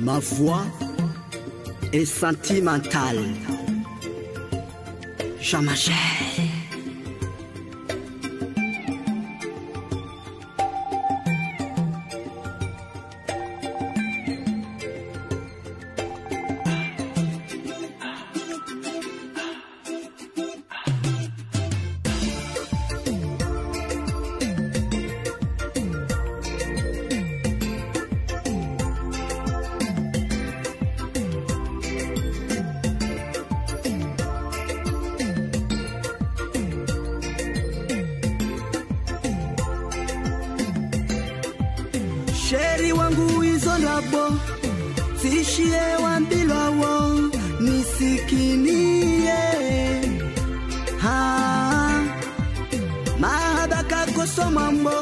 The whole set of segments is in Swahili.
Ma voix est sentimentale. Jean Sheri wangu hizo ndabo zishie wambilwawo nisikinie. Ha mahaba kakoso mambo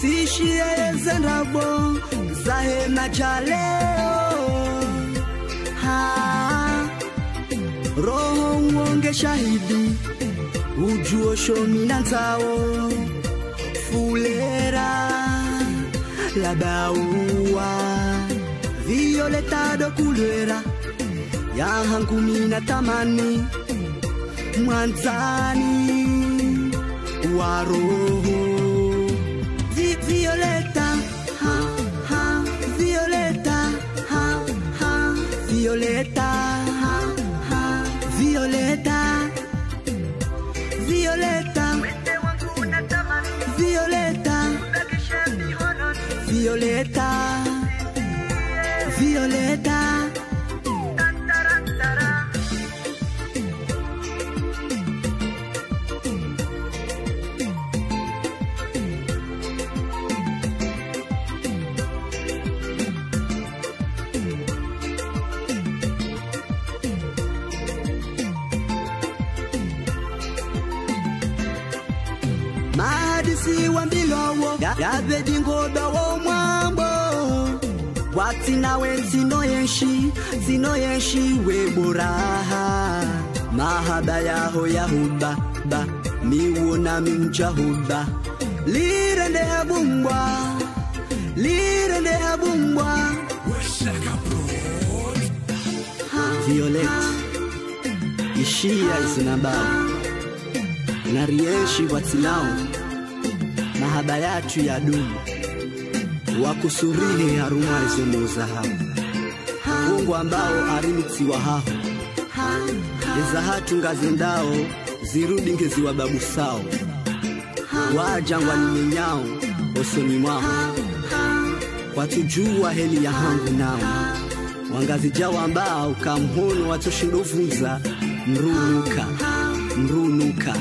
zishie zendabo zahema chaleo ha roho uonge shahidi ujuo shomina nzao. Fulera la baua violetado kulwera yangu mina tamani. Mwanzani wa roho. Vi, violeta ha, ha, violeta ha, ha, violeta ha, ha, violeta. Violeta violeta violeta mahadisi wambilowo yabedingodowo mwambo wati nawe weboraha mahaba ba lirende lirende violet ishia isinabao na rieshi watinao mahaba yatu ya dumu. Wakusurihe haruma izomuzahabu ungu ambao arimitiwa haho ezahatu ngazendao zirudi ngeziwa babu sao. Wajangwa nimenyao osoni mwao. Watujua heli ya hangu nao. Wangazijawa ambao kamhono watoshindovunza mrunuka mrunuka